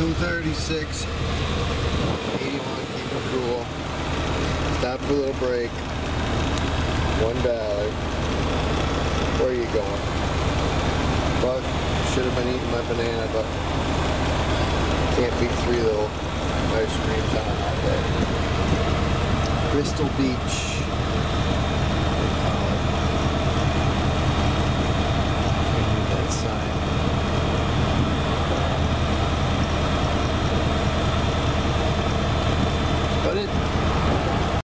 236. 81, keep it cool. Stop for a little break. One dollar. Where are you going? Buck? should have been eating my banana, but can't beat three little ice creams on a hot day. Bristol Beach.